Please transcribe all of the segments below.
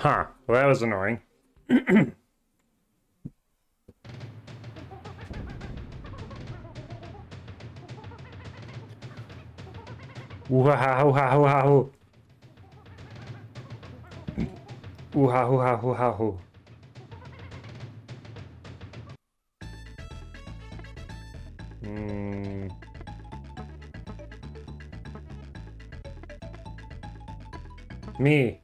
Huh. Well, that was annoying. Ooh-ha-ha-hoo-ha-hoo-ha-hoo. Ooh-ha-hoo-ha-hoo-ha-hoo. Hmm. Me.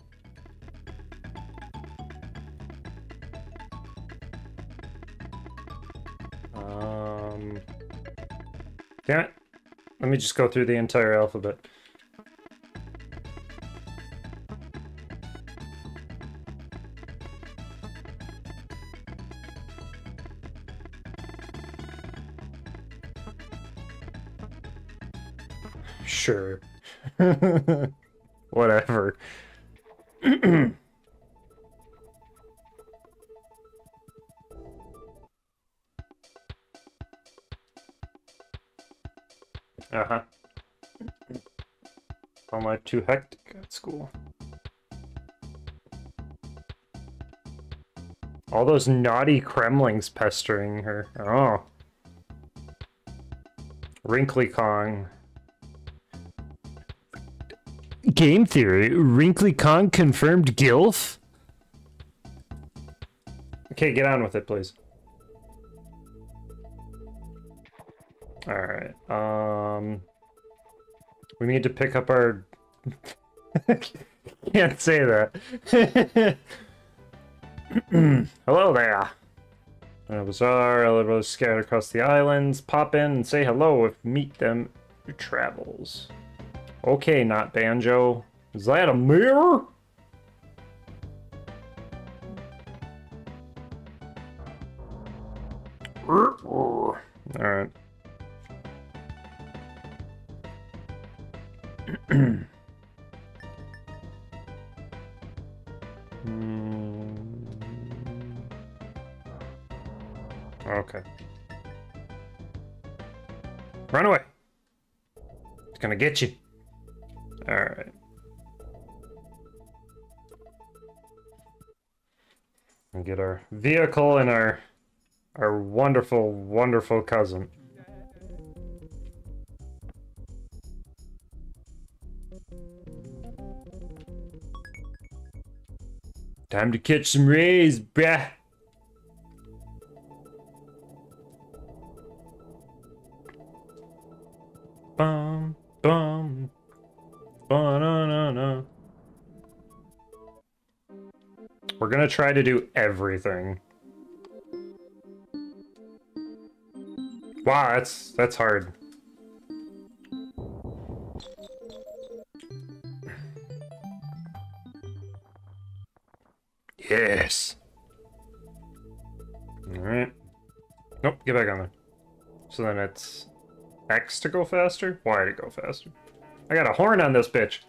Damn it. Let me just go through the entire alphabet. Sure. Whatever. Uh-huh. Found life too hectic at school. All those naughty Kremlings pestering her. Oh. Wrinkly Kong. Game theory. Wrinkly Kong confirmed GILF? Okay, get on with it, please. Alright, um... We need to pick up our... Can't say that. hello there. A bazaar, elevators scattered across the islands. Pop in and say hello if meet them travels. Okay, not Banjo. Is that a mirror? Okay. Run away. It's gonna get you. Alright. And get our vehicle and our our wonderful, wonderful cousin. Time to catch some rays, bruh. Bum, bum, ba-na-na-na. We're gonna try to do everything. Wow, that's that's hard. Yes. Alright. Nope, get back on there. So then it's X to go faster? Y to go faster. I got a horn on this bitch.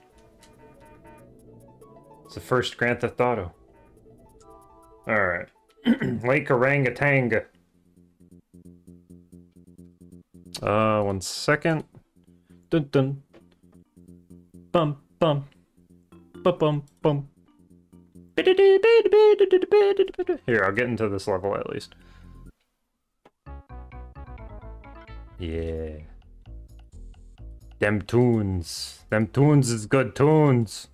It's the first Grand Theft Auto. Alright. Lake Orangatanga. Uh, one second. Dun dun. Bum bum. Bum bum bum. Here, I'll get into this level at least. Yeah. Them tunes. Them tunes is good tunes.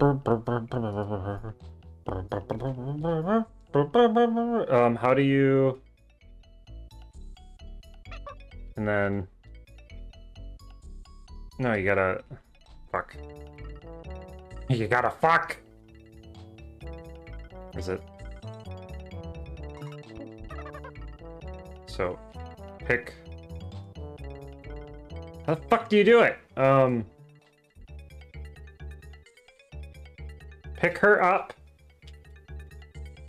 Um, how do you... And then... No, you gotta... Fuck. You gotta fuck! Is it? So, pick... How the fuck do you do it? Um... Pick her up.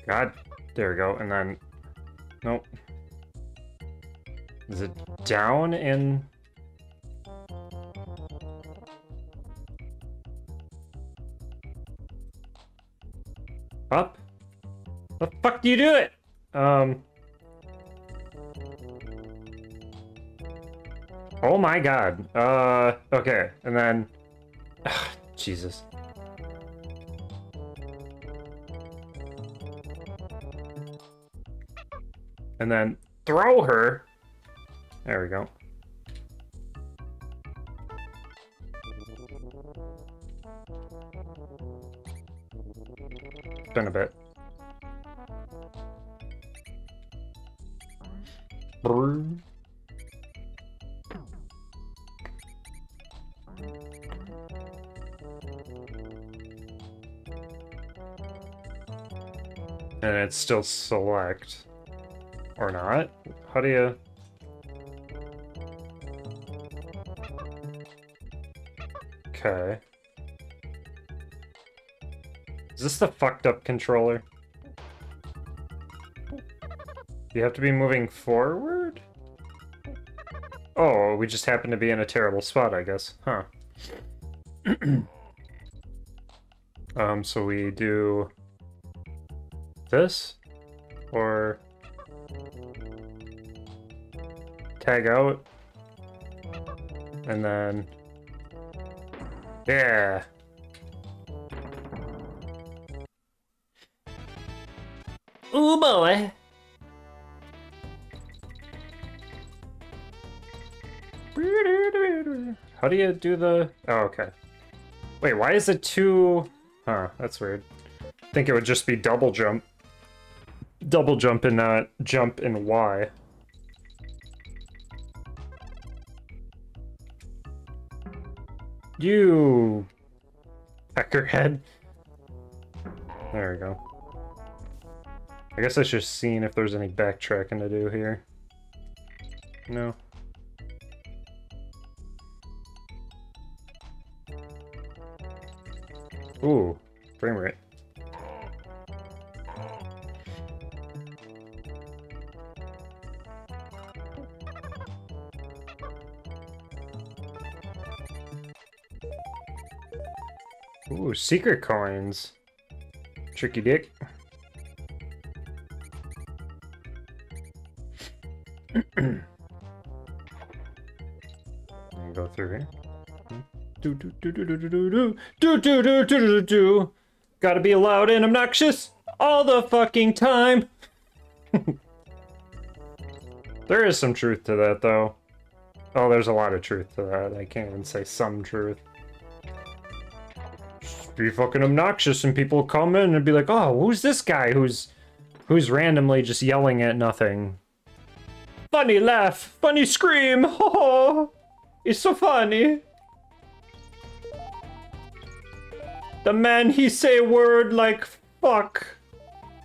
God, there we go, and then... Nope. Is it down in... Up? The fuck do you do it? Um... Oh my god. Uh, okay, and then... Jesus. And then throw her. There we go. Been a bit. It's still select. Or not? How do you... Okay. Is this the fucked up controller? You have to be moving forward? Oh, we just happen to be in a terrible spot, I guess. Huh. um, so we do this? Or tag out? And then... Yeah! Ooh boy. How do you do the... Oh, okay. Wait, why is it two... Huh, that's weird. I think it would just be double jump. Double jump and not jump in Y. You... Peckerhead. There we go. I guess I should have seen if there's any backtracking to do here. No. Ooh, frame rate. Secret coins. Tricky dick. go through here. Do do do do do do do do do do do do do do. Gotta be loud and obnoxious all the fucking time. there is some truth to that, though. Oh, there's a lot of truth to that. I can't even say some truth. Be fucking obnoxious, and people come in and be like, "Oh, who's this guy who's who's randomly just yelling at nothing?" Funny laugh, funny scream. Oh, it's so funny. The man he say word like fuck.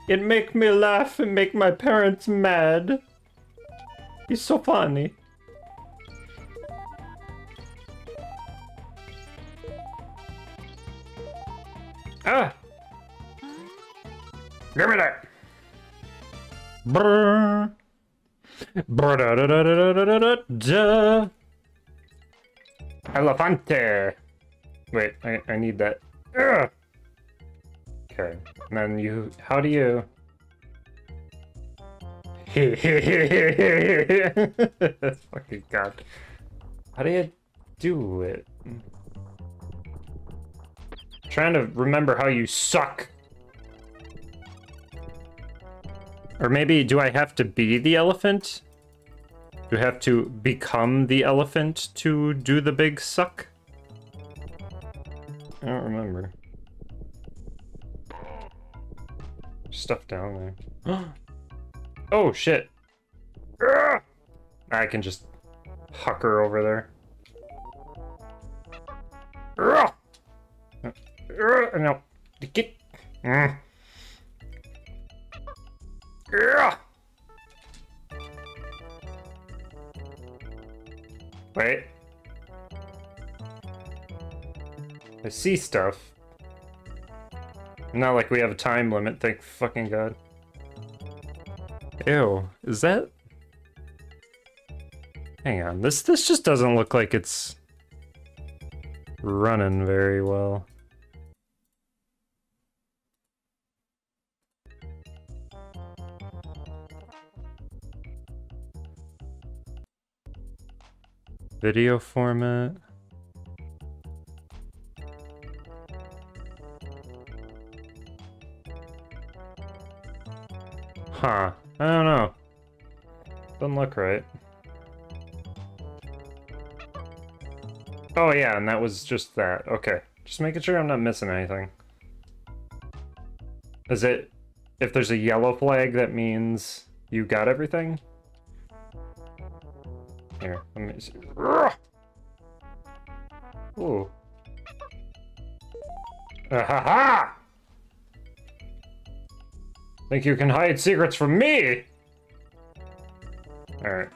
It make me laugh and make my parents mad. He's so funny. Ah! Give me that! Brrr. Elefante! Wait, I, I need that. Ugh. Okay, and then you... How do you... Fucking god. How do you do it? Trying to remember how you suck. Or maybe, do I have to be the elephant? Do I have to become the elephant to do the big suck? I don't remember. Stuff down there. oh, shit. Ugh! I can just hucker over there. Ugh! Ugh, no. Get. Mm. Ugh! Wait. I see stuff. Not like we have a time limit, thank fucking god. Ew, is that... Hang on, this this just doesn't look like it's running very well. video format. Huh, I don't know. Doesn't look right. Oh yeah, and that was just that. Okay, just making sure I'm not missing anything. Is it, if there's a yellow flag, that means you got everything? Here, let me see. Ooh. Ah ha ha! Think you can hide secrets from me? Alright.